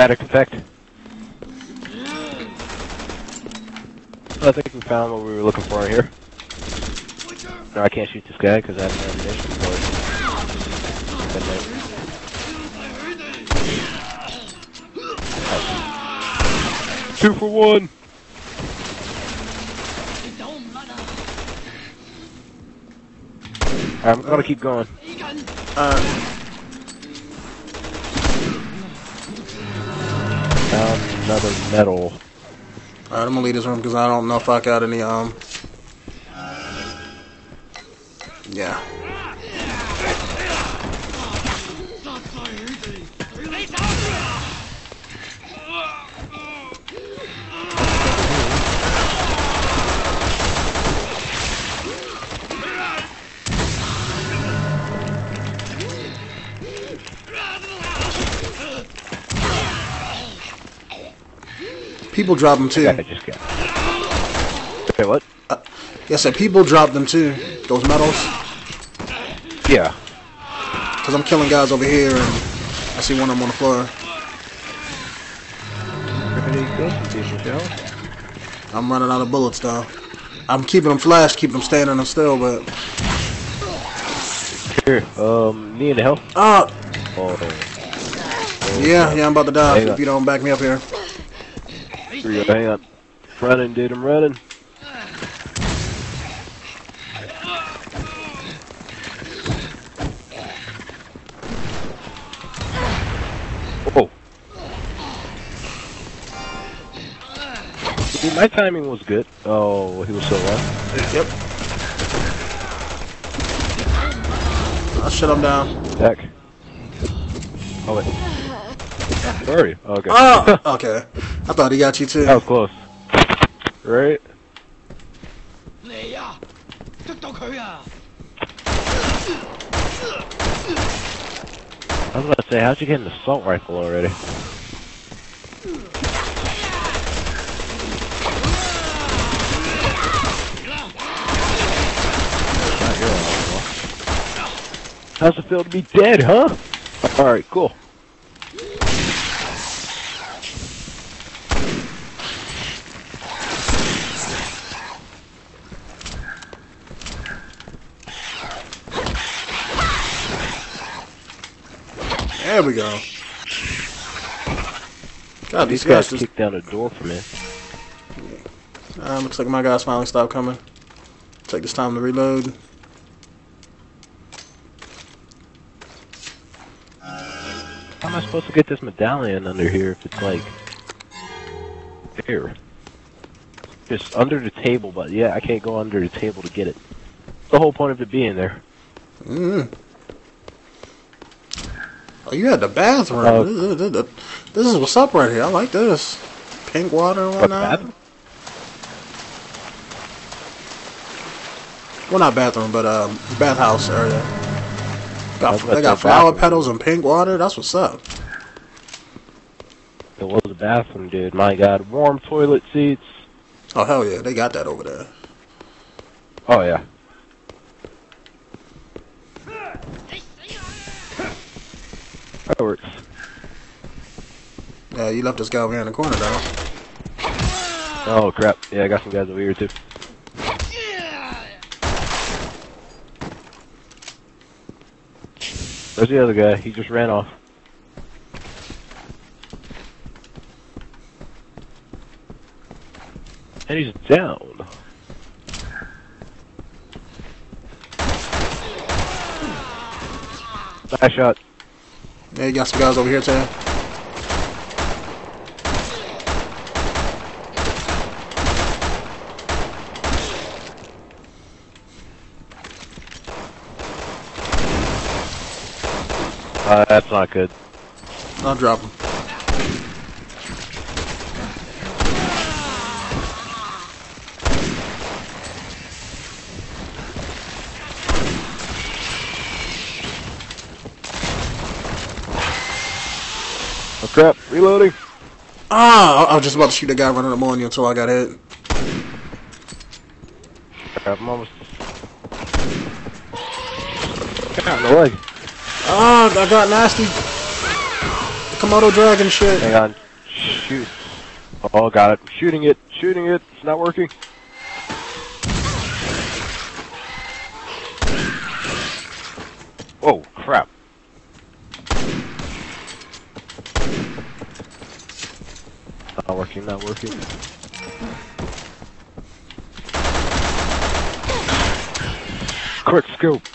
Dramatic effect. I think we found what we were looking for here. No, I can't shoot this guy because I have no ammunition for it. Two for one. Alright, I'm gonna keep going. Uh, Found another medal. Alright, I'm gonna leave this room because I don't know if I got any, um... Yeah. People drop them too. I just got. Okay, what? Yes, I said people drop them too. Those medals. Yeah. Because I'm killing guys over here and I see one of them on the floor. I'm running out of bullets though. I'm keeping them flashed, keeping them standing them still, but... Here, um, me in the hell. Ah! Oh, Yeah, yeah, I'm about to die if you don't back me up here. Go. Hang on. Running, dude. I'm running. Oh. See, my timing was good. Oh, he was so low. Yep. I'll shut him down. Back. Oh, wait. Where are you? Okay. Oh! okay. Ah! I thought he got you too. How close? Right? I was about to say, how'd you get an assault rifle already? How's it feel to be dead, huh? Alright, cool. There we go. God, these These guys guys just... kicked down a door for me. Uh, looks like my guys finally stopped coming. Take this time to reload. How am I supposed to get this medallion under here if it's like here? Just under the table, but yeah, I can't go under the table to get it. The whole point of it being there. Mm. Oh, you had the bathroom. Oh. This, is- this, this is what's up right here. I like this. Pink water and What, whatnot. Well, not bathroom, but um, bathhouse area. Got, they got flower bathroom. petals and pink water. That's what's up. It was a bathroom, dude. My God, warm toilet seats. Oh hell yeah, they got that over there. Oh yeah. That works. Yeah, you left this guy over here in the corner though. Oh crap. Yeah, I got some guys over here too. Where's the other guy? He just ran off. And he's down. Nice shot. Yeah, you got some guys over here too. Uh, that's not good. I'll drop them. Oh crap, reloading. Ah, I I was just about to shoot the guy running up on you until I got hit. Crap, I'm almost Got in the leg. Ah, I got nasty. Komodo dragon shit. Hang on. Shoot. Oh, got it. Shooting it. Shooting it. It's not working. Oh, crap. Not working, not working. Quick scoop!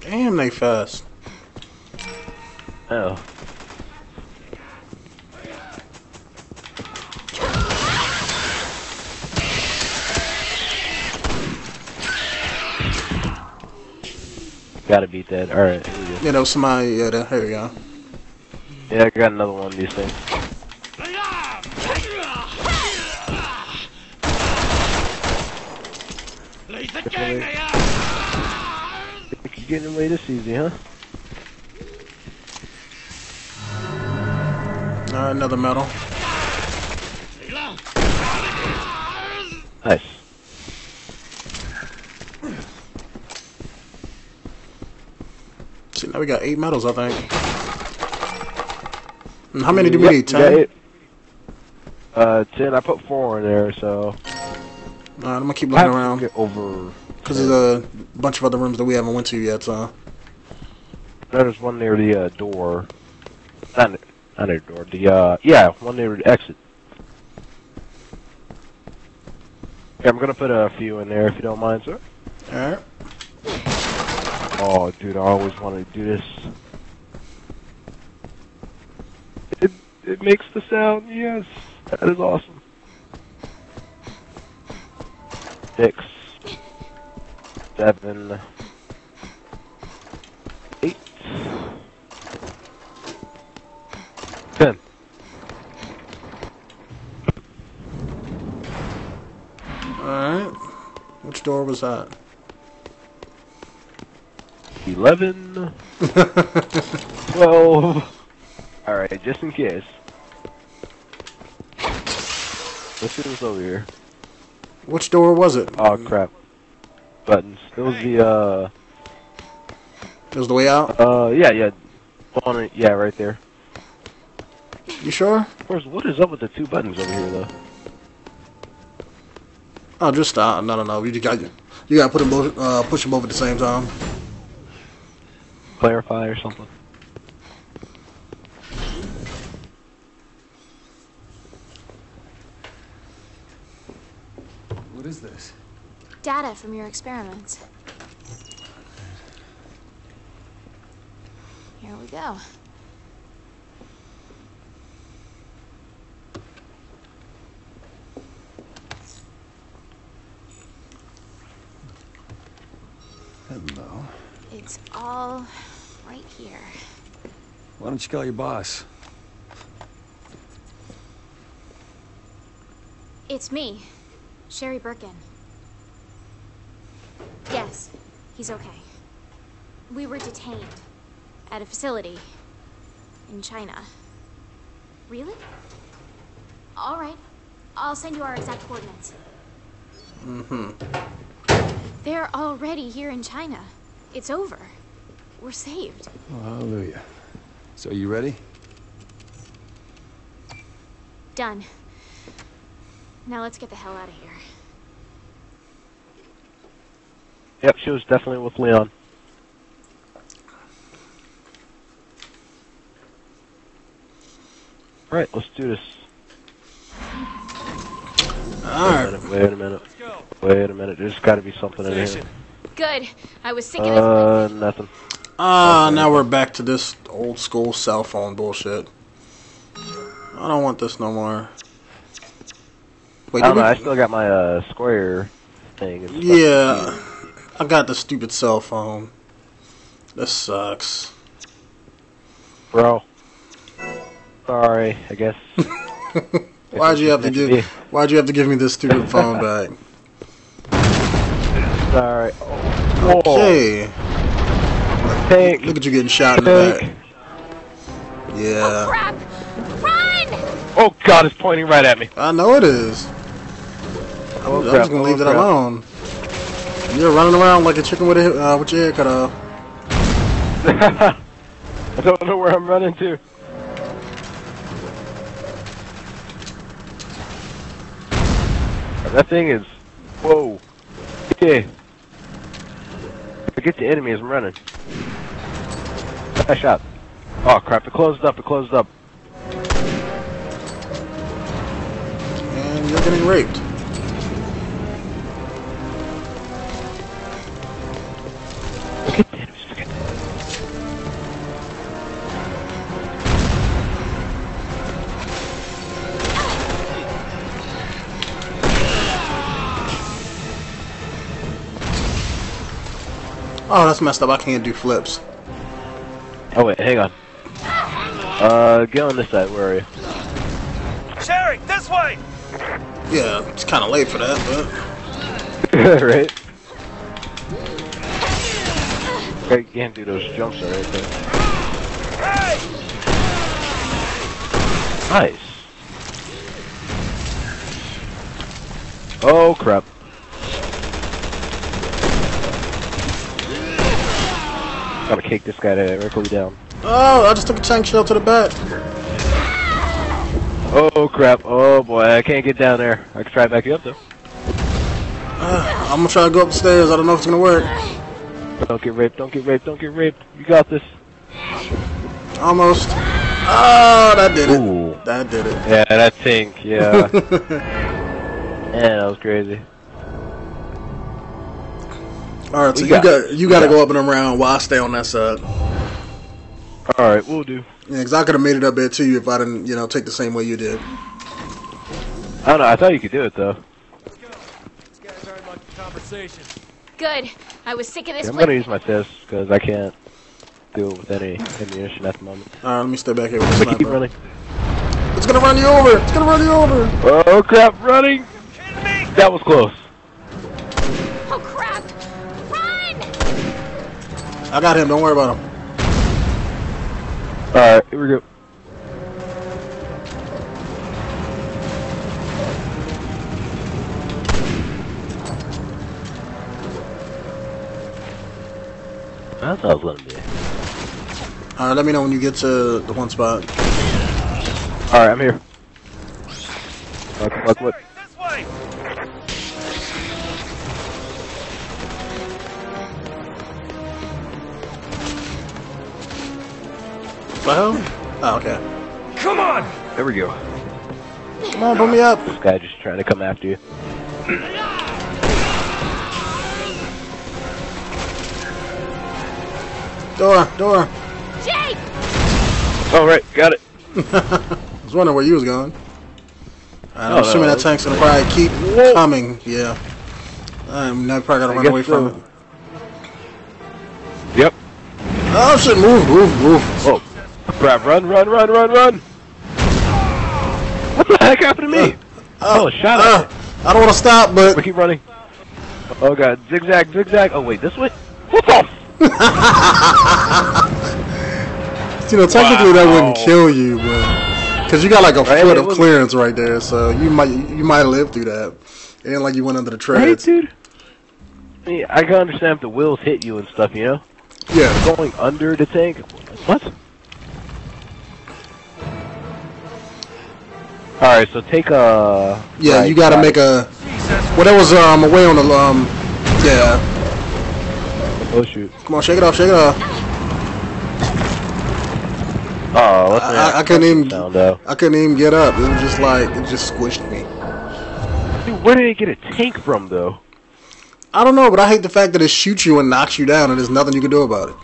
Damn, they fast. Oh. Gotta beat that. Alright, here we go. You know, somebody. Yeah, there, here we go. Yeah, I got another one of these things. Think you're getting away this easy, huh? Uh, another medal. Nice. See, now we got eight medals, I think. How many do we Yep, need? Ten. Uh, ten. I put four in there, so Alright, I'm gonna keep looking around get over. because there's a bunch of other rooms that we haven't went to yet. So There's one near the uh, door. Not, near- not near the door. The uh, yeah, one near the exit. I'm gonna put a few in there if you don't mind, sir. alright. Oh, dude, I always wanted to do this. It makes the sound. Yes, that is awesome. Six, seven, eight, ten. Alright. Which door was that? 11, 12. Alright, just in case. Let's see what's over here. Which door was it? Oh crap. Buttons. It was the uh It was the way out. uh yeah, yeah. On it yeah, right there. You sure? Where's what is up with the two buttons over here though? Oh, just stop. No, no, no. You just got you got to put them both, uh, push them both at the same time. Clarify or something. What is this? Data from your experiments. Here we go. Hello. It's all right here. Why don't you call your boss? It's me, Sherry Birkin. Yes, he's okay. We were detained at a facility in China. Really? All right. I'll send you our exact coordinates. Mm-hmm. They're already here in China. It's over. We're saved. Oh, hallelujah. So are you ready? Done. Now let's get the hell out of here. Yep, she was definitely with Leon. Alright, let's do this. Wait a Alright. minute, wait a minute. Wait a minute, there's gotta be something in here. Good. I was thinking of Uh, nothing. Ah, now we're back to this old school cell phone bullshit. I don't want this no more. Wait, I don't know, we- I still got my uh, square thing. And stuff. Yeah, I got the stupid cell phone. This sucks. Bro. Sorry, I guess. Why'd you have to Meant give? Why'd you have to give me this stupid phone back? Sorry. Oh, Okay, tank. look at you getting shot in the back. Yeah, Oh, crap. Run! Oh god, it's pointing right at me. I know it is. Oh, I'm crap, just gonna oh, leave it crap. alone. You're running around like a chicken with a uh, with your head cut off. I don't know where I'm running to. That thing is. Whoa. Yeah. Forget the enemy as I'm running. Nice shot. Oh crap, it closed up, it closed up. And you're getting raped. Oh, that's messed up. I can't do flips. Oh wait, hang on. Uh, get on this side, where are you? Sherry, this way! Yeah, it's kind of late for that, but right? Okay, you can't do those jumps right there. Hey! Nice. Oh crap. Gotta kick this guy to directly down. oh, I just took a tank shell to the back. Oh crap. Oh boy, I can't get down there. I can try to back you up though. Uh, I'm gonna try to go upstairs. I don't know if it's gonna work. Don't get raped, don't get raped, don't get raped. You got this. Almost. Oh, that did it. That did it. Yeah, that tank, yeah. yeah, that was crazy. All right, so We you got got you got to go up and around while I stay on that side. Alright, we'll do. Yeah, because I could have made it up there to you if I didn't, you know, take the same way you did. I don't know, I thought you could do it though. These guys aren't much conversation. Good. I was sick of this I'm gonna use my fist, because I can't deal with any ammunition at the moment. All right, let me stay back here with the Keep sniper. running. It's gonna run you over. It's gonna run you over. Oh crap, running! Kidding me? That was close. I got him. Don't worry about him. Alright, here we go. That's what I was letting be. All right, let me know when you get to the one spot. Alright, I'm here. Look, look, look. Well, oh, okay. Come on! There we go. Come on, put me up. This guy just trying to come after you. Door, door. Jake! Oh, right, got it. I was wondering where you was going. I'm Oh, assuming no. that tank's gonna probably keep Whoa. coming. Yeah. I'm now probably gotta I run guess away from it. Yep. Oh shit! Move, move, move. Oh, crap, run, run, run, run, run! What the heck happened to me? Oh, shot at Uh, I don't want to stop, but... We keep running. Oh god, zigzag, zigzag. Oh wait, this way? What you know technically that wouldn't kill you, but because you got like a Right, foot of clearance right there, so you might you might live through that. Ain't like you went under the Right, treads. dude? I, mean, I can understand if the wheels hit you and stuff, you know? Yeah. Going under the tank? What? Alright, so take a... Yeah, right you gotta side. make a. Well, that was um away on the um. Yeah. Oh shoot. Come on, shake it off, shake it off. Oh, what's I- I- I couldn't even- Sound though. I couldn't even get up. It was just like it just squished me. Dude, where did he get a tank from, though? I don't know, but I hate the fact that it shoots you and knocks you down, and there's nothing you can do about it.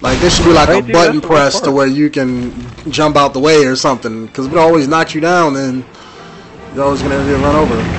Like there should be like a button that's the worst press to where you can jump out the way or something. Because if it always knocks you down, then you're always gonna get run over.